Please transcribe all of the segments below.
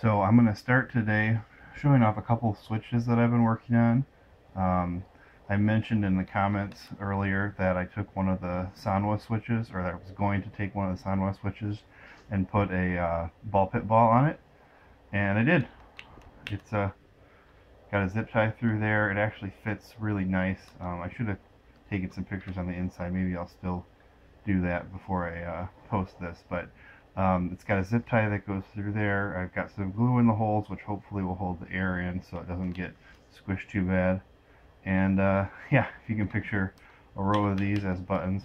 So I'm going to start today showing off a couple switches that I've been working on. Um, I mentioned in the comments earlier that I took one of the Sanwa switches, or that I was going to take one of the Sanwa switches and put a uh, ball pit ball on it. And I did. It's uh, got a zip tie through there. It actually fits really nice. Um, I should have taken some pictures on the inside. Maybe I'll still do that before I uh, post this. But um, it's got a zip tie that goes through there. I've got some glue in the holes, which hopefully will hold the air in so it doesn't get squished too bad. And uh, yeah, if you can picture a row of these as buttons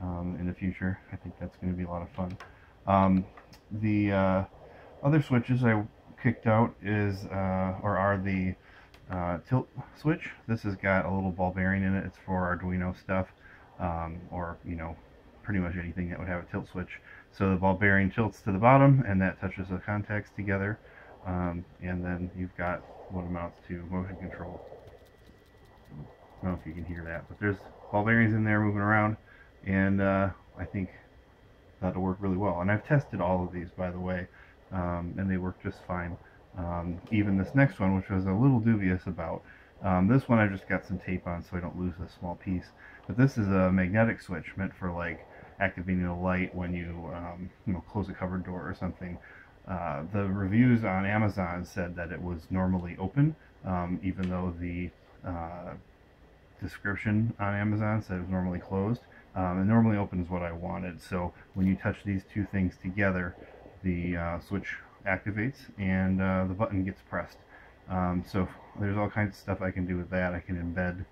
um, in the future, I think that's going to be a lot of fun. Um, the uh, other switches I kicked out is, uh, or are the uh, tilt switch. This has got a little ball bearing in it. It's for Arduino stuff, um, or, you know, pretty much anything that would have a tilt switch. So the ball bearing tilts to the bottom, and that touches the contacts together. Um, and then you've got what amounts to motion control. I don't know if you can hear that, but there's ball bearings in there moving around, and uh, I think that'll work really well. And I've tested all of these, by the way, um, and they work just fine. Um, even this next one, which was a little dubious about. Um, this one I just got some tape on so I don't lose a small piece. But this is a magnetic switch meant for like activating a light when you, um, you know, close a cupboard door or something. Uh, the reviews on Amazon said that it was normally open, um, even though the uh, description on Amazon said it was normally closed. Um, normally open is what I wanted. So when you touch these two things together, the uh, switch activates and uh, the button gets pressed. Um, so there's all kinds of stuff I can do with that. I can embed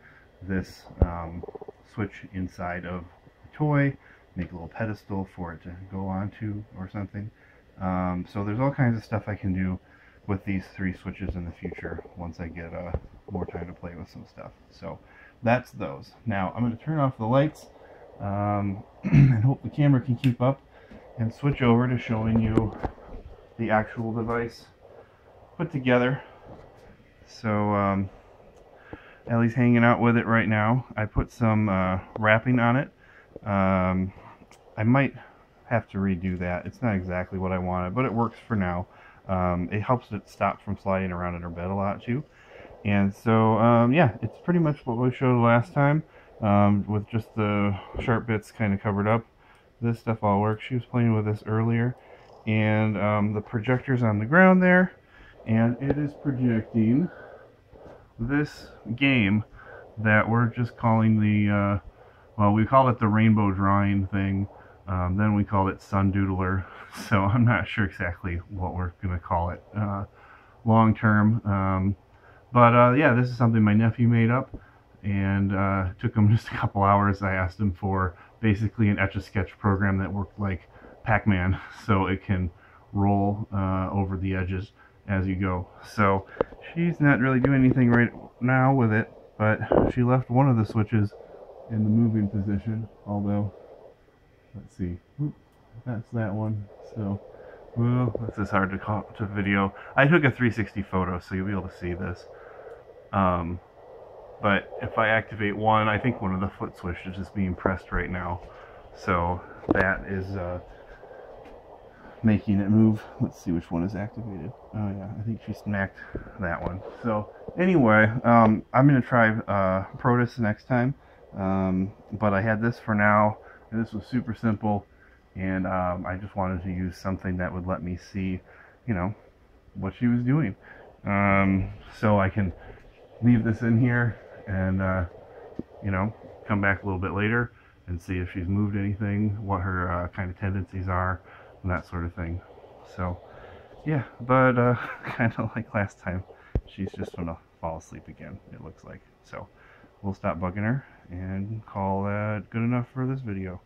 this um, switch inside of the toy, make a little pedestal for it to go onto or something. Um, so there's all kinds of stuff I can do with these three switches in the future once I get uh, more time to play with some stuff. So that's those. Now I'm going to turn off the lights um, and hope the camera can keep up and switch over to showing you the actual device put together. So um, Ellie's hanging out with it right now. I put some uh, wrapping on it. Um, I might have to redo that. It's not exactly what I wanted, but it works for now. Um, it helps it stop from sliding around in her bed a lot too. And so, um, yeah, it's pretty much what we showed last time um, with just the sharp bits kind of covered up. This stuff all works. She was playing with this earlier and um, the projector's on the ground there and it is projecting this game that we're just calling the uh, well we call it the rainbow drawing thing um, then we called it sun doodler. So I'm not sure exactly what we're gonna call it uh, long term. Um, but uh, yeah this is something my nephew made up and uh, took him just a couple hours. I asked him for basically an etch-a-sketch program that worked like Pac-Man so it can roll uh, over the edges as you go. So she's not really doing anything right now with it, but she left one of the switches in the moving position, although, let's see, that's that one. So, this is hard to, call, to video. I took a 360 photo, so you'll be able to see this. Um, but if I activate one, I think one of the foot switches is being pressed right now. So that is uh, making it move. Let's see which one is activated. Oh yeah, I think she smacked that one. So anyway, um, I'm going to try uh, Protus next time. Um, but I had this for now. And this was super simple. And um, I just wanted to use something that would let me see, you know, what she was doing. Um, so I can leave this in here and, uh, you know, come back a little bit later and see if she's moved anything, what her uh, kind of tendencies are and that sort of thing. So, yeah, but uh, kind of like last time, she's just going to fall asleep again, it looks like. So, we'll stop bugging her and call that good enough for this video.